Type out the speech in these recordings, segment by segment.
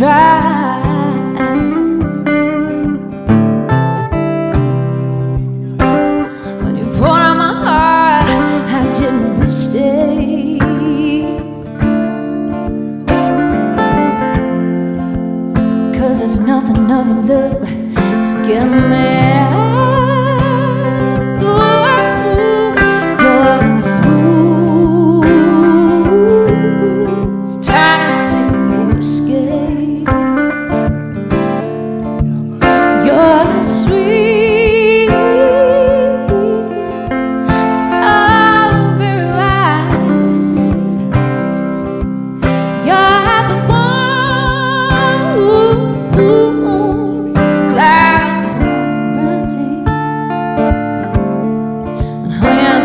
When you poured out my heart I didn't Cause it's nothing of your love To give me.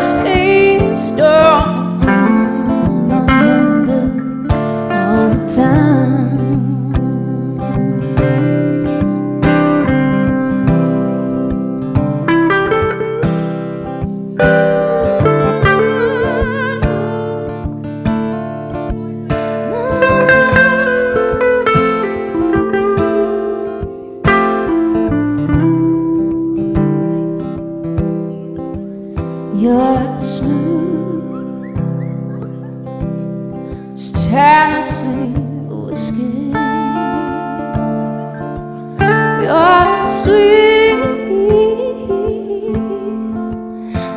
Stay It's Tennessee whiskey. You're sweet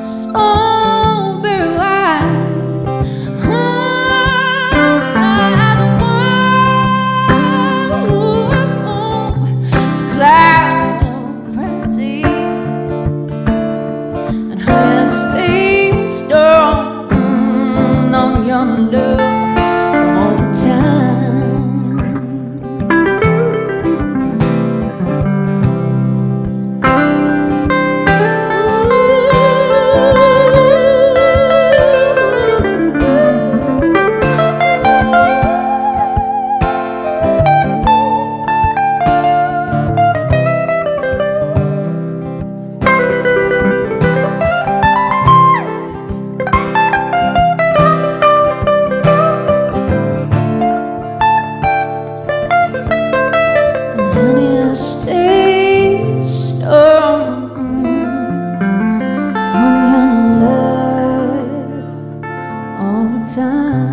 Strawberry hmm, pretty. And to stay strong on your love all the time.